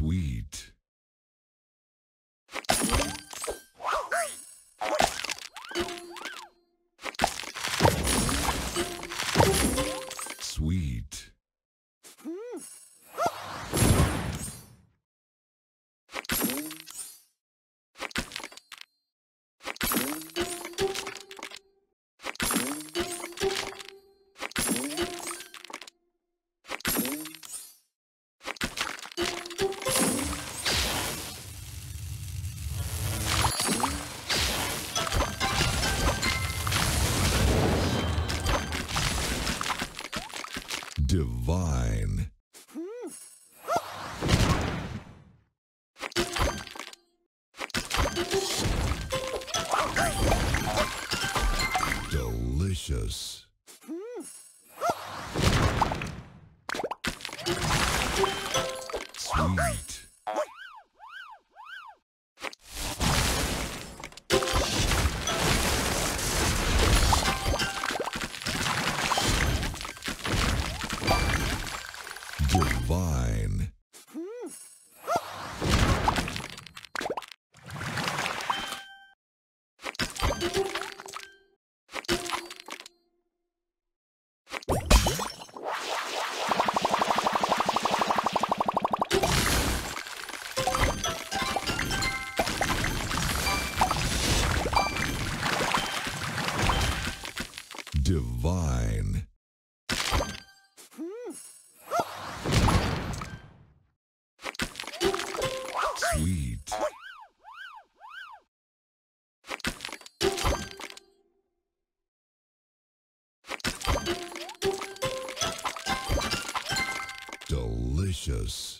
We. Divine. Delicious. Divine. Sweet. Delicious.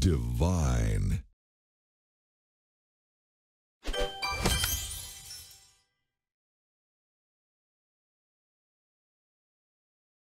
divine.